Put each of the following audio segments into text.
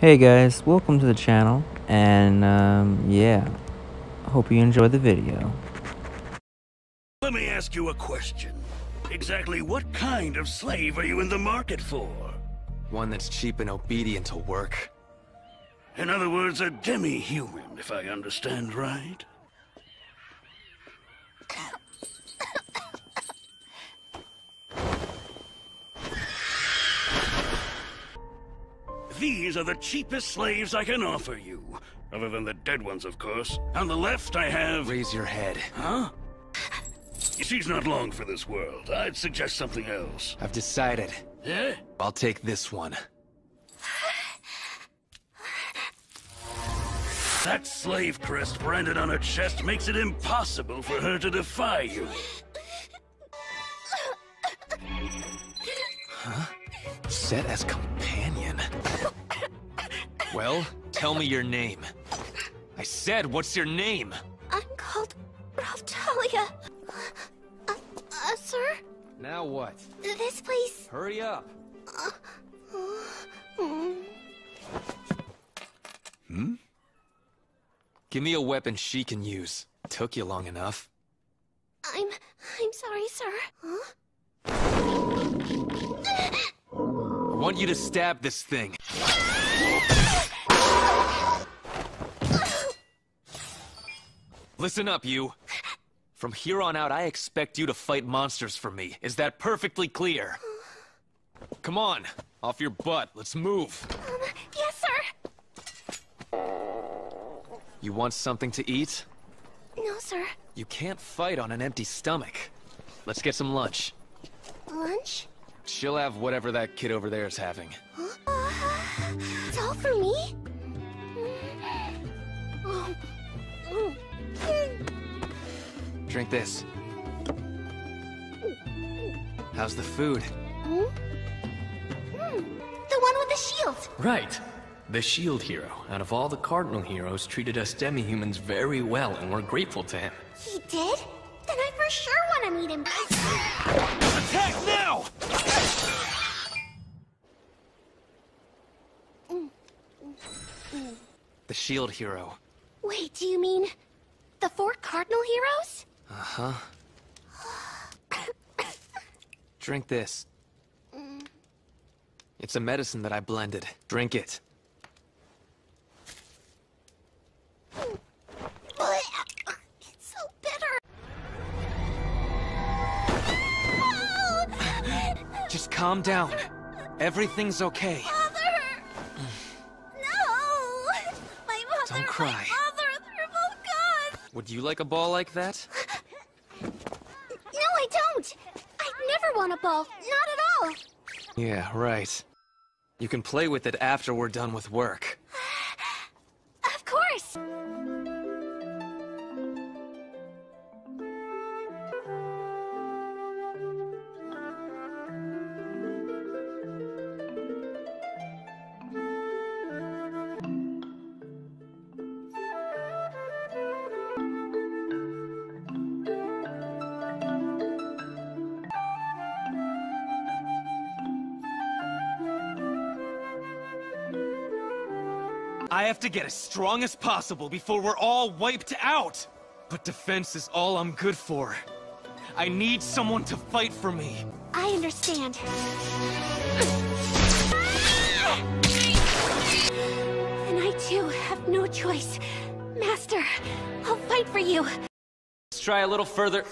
Hey guys, welcome to the channel, and um, yeah, hope you enjoy the video. Let me ask you a question. Exactly what kind of slave are you in the market for? One that's cheap and obedient to work. In other words, a demi-human, if I understand right. These are the cheapest slaves I can offer you. Other than the dead ones, of course. On the left, I have... Raise your head. Huh? She's not long for this world. I'd suggest something else. I've decided. Yeah? I'll take this one. That slave crest branded on her chest makes it impossible for her to defy you. Huh? Set as. Well, tell me your name. I said, what's your name? I'm called Raphtalia. Uh, uh, sir? Now what? This place... Hurry up. Hmm? Give me a weapon she can use. Took you long enough. I'm... I'm sorry, sir. Huh? I want you to stab this thing. Listen up, you. From here on out, I expect you to fight monsters for me. Is that perfectly clear? Come on, off your butt. Let's move. Um, yes, sir. You want something to eat? No, sir. You can't fight on an empty stomach. Let's get some lunch. Lunch? She'll have whatever that kid over there is having. Drink this. How's the food? Hmm? Hmm. The one with the shield. Right. The shield hero, out of all the cardinal heroes, treated us demi-humans very well, and we're grateful to him. He did? Then I for sure want to meet him. Attack now! The shield hero. Wait, do you mean the four cardinal heroes? Uh-huh. Drink this. It's a medicine that I blended. Drink it. It's so bitter. Just calm down. Everything's okay. Mother! No! My mother, Don't cry. Would you like a ball like that? No, I don't! I'd never want a ball. Not at all! Yeah, right. You can play with it after we're done with work. I have to get as strong as possible before we're all wiped out! But defense is all I'm good for. I need someone to fight for me. I understand. And I too have no choice. Master, I'll fight for you. Let's try a little further.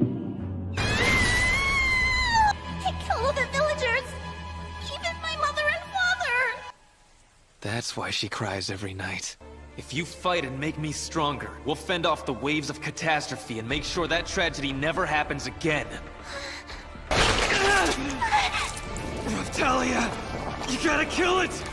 That's why she cries every night. If you fight and make me stronger, we'll fend off the waves of catastrophe and make sure that tragedy never happens again. Raphtalia! You gotta kill it!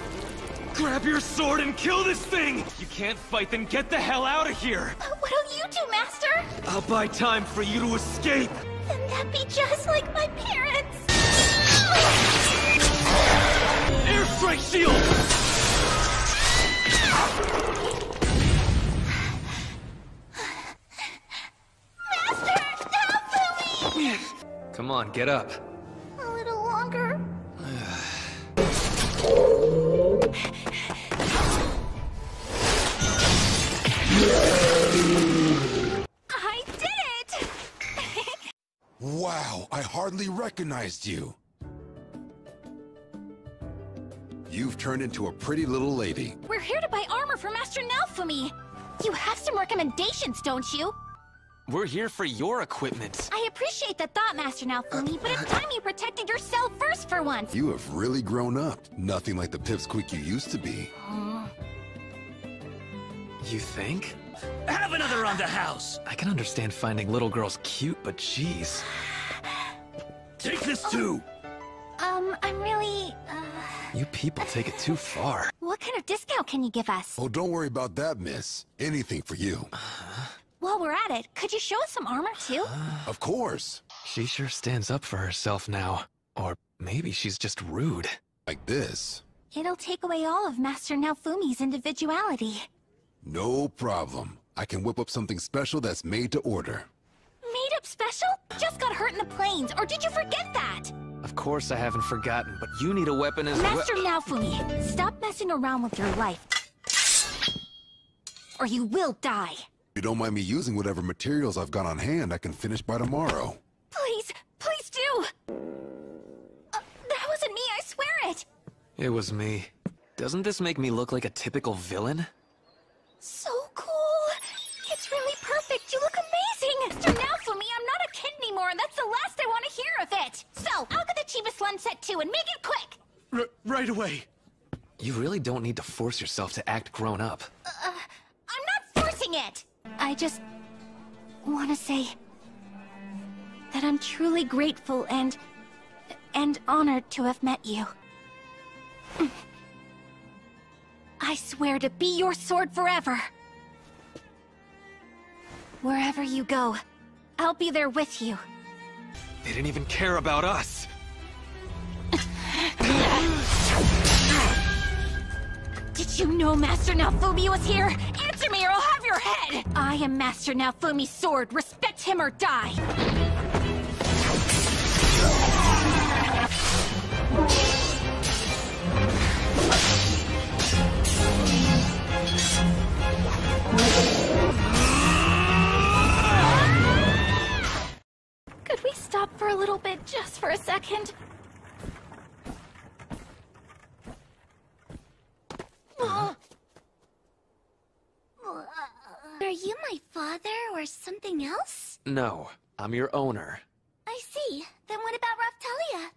Grab your sword and kill this thing! You can't fight, then get the hell out of here! But What'll you do, Master? I'll buy time for you to escape! Then that be just like my parents. Airstrike shield! Come on, get up. A little longer. I did it! wow, I hardly recognized you. You've turned into a pretty little lady. We're here to buy armor for Master Naofumi. You have some recommendations, don't you? We're here for your equipment. I appreciate the thought, Master Naofumi, but it's time you protected yourself first for once. You have really grown up. Nothing like the pipsqueak you used to be. You think? Have another on the house! I can understand finding little girls cute, but jeez. Take this too! Um, I'm really, uh... You people take it too far. What kind of discount can you give us? Oh, don't worry about that, miss. Anything for you. While we're at it, could you show us some armor too? Of course. She sure stands up for herself now. Or maybe she's just rude. Like this. It'll take away all of Master Naofumi's individuality. No problem. I can whip up something special that's made to order. Made up special? Just got hurt in the plains, or did you forget that? Of course I haven't forgotten, but you need a weapon as well. Master Naofumi, stop messing around with your life. Or you will die. If you don't mind me using whatever materials I've got on hand, I can finish by tomorrow. Please, please do! Uh, that wasn't me, I swear it! It was me. Doesn't this make me look like a typical villain? So cool! It's really perfect, you look amazing! Mr. Naofumi, I'm not a kid anymore, and that's the last I want to hear of it! So, I'll get the set too, and make it quick! R right away! You really don't need to force yourself to act grown up. Uh, I'm not forcing it! I just want to say that I'm truly grateful and and honored to have met you. I swear to be your sword forever. Wherever you go, I'll be there with you. They didn't even care about us. Did you know Master Naofumi was here? Answer me or I'll have your head! I am Master Naofumi's sword. Respect him or die. Could we stop for a little bit, just for a second? Are you my father or something else? No, I'm your owner. I see. Then what about Raphtalia?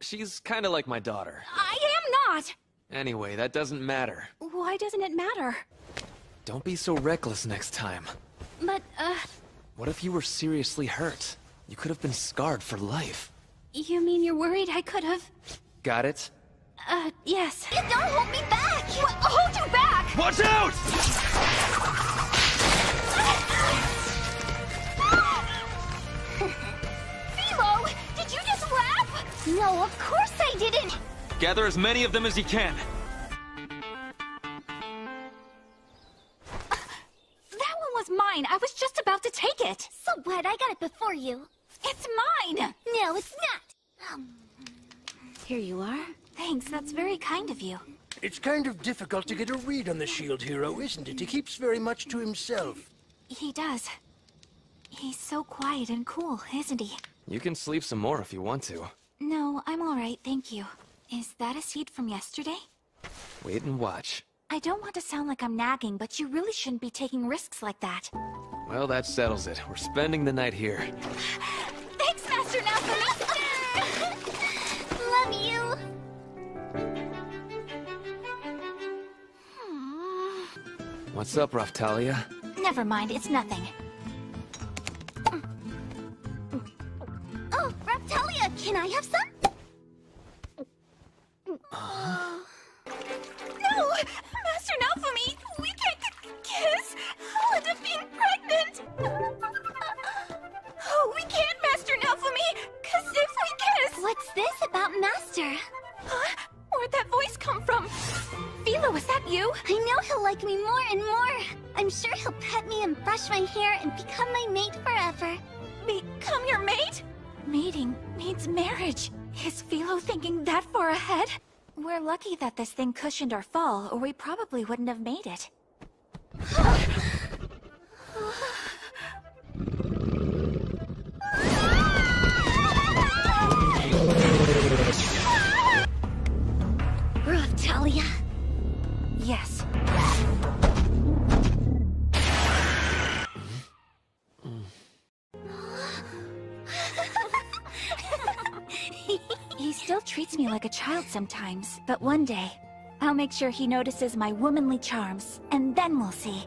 She's kinda like my daughter. I am not! Anyway, that doesn't matter. Why doesn't it matter? Don't be so reckless next time. But, uh, What if you were seriously hurt? You could have been scarred for life. you mean you're worried I could have? Got it? Uh, yes. You don't hold me back! What? Hold you back! Watch out! Gather as many of them as you can. That one was mine. I was just about to take it. So what? I got it before you. It's mine! No, it's not. Um, Here you are. Thanks, that's very kind of you. It's kind of difficult to get a read on the Shield Hero, isn't it? He keeps very much to himself. He does. He's so quiet and cool, isn't he? You can sleep some more if you want to. No, I'm alright, thank you. Is that a seed from yesterday? Wait and watch. I don't want to sound like I'm nagging, but you really shouldn't be taking risks like that. Well, that settles it. We're spending the night here. Thanks, Master Naofumi! Love you! Hmm. What's up, Raphtalia? Never mind, it's nothing. Mm. Mm. Oh, Raphtalia, can I have some? No! Master Naofumi, we can't kiss! I'll end up being pregnant! Oh, we can't, Master Naofumi! Cause if we kiss... What's this about Master? Huh? Where'd that voice come from? Filo, is that you? I know he'll like me more and more. I'm sure he'll pet me and brush my hair and become my mate forever. Become your mate? Mating means marriage. Is Filo thinking that far ahead? We're lucky that this thing cushioned our fall, or we probably wouldn't have made it. Treats me like a child sometimes, but one day, I'll make sure he notices my womanly charms, and then we'll see.